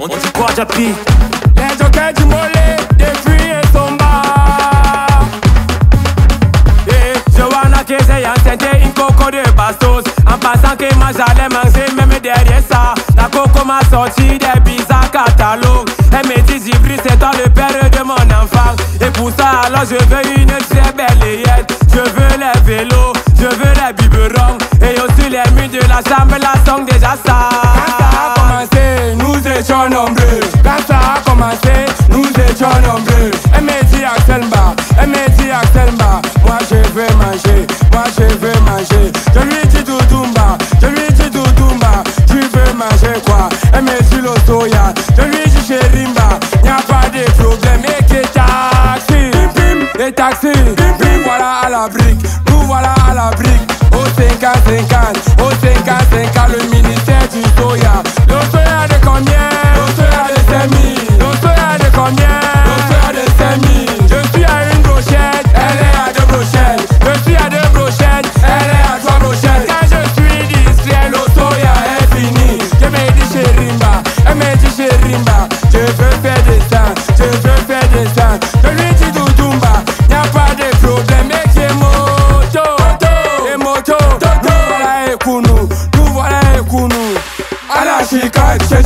on, on dit quoi, Japi Les jokers du mollet, des et son bas. Eh, Joanna Kese Yansente, une coco de bastos. En passant que moi j'allais manger, même derrière ça. La coco m'a sorti des bizarres catalogues. Elle me dit, Zibri, c'est toi le père de mon enfant. Et pour ça, alors je veux une très belle layette. Je veux les vélos, je veux les biberons. Et aussi les murs de la chambre, la song déjà ça. Étions nombreux. Quand ça a commencé, nous étions nombreux. Elle me dit Axelba, elle me dit Axelba. Moi je veux manger, moi je veux manger. Je lui dis Doudoumba, je lui dis Doudoumba. Tu veux manger quoi? Elle me dit le soya, je lui dis Chérimba. Y'a pas de problème, et que taxi, bim bim, et taxi, bim bim. Voilà à la brique, nous voilà à la brique. Au 50-50, au 50-50, le ministère du soya. Le soya de À la chicane, c'est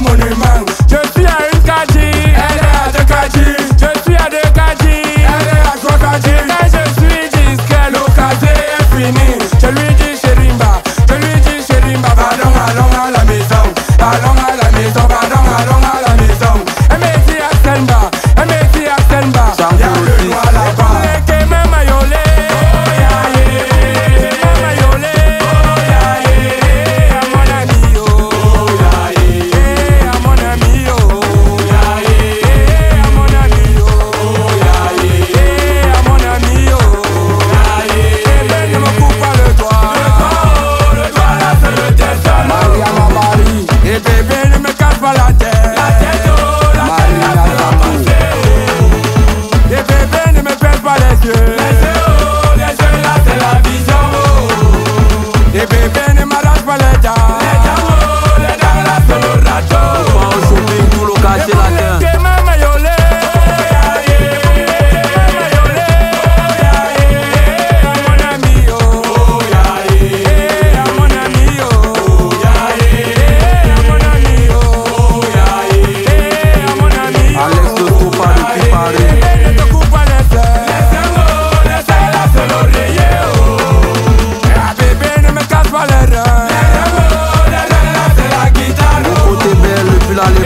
monument. Je suis à une elle est à deux Kadi. Je suis à deux elle est à trois je suis l'occasion est fini. Je lui dis Chérimba, je lui dis Chérimba. Allons à la maison. Allons à la maison, pardon, allons à la maison. Elle me dit Axelba, elle me dit Axelba. Y'a pas les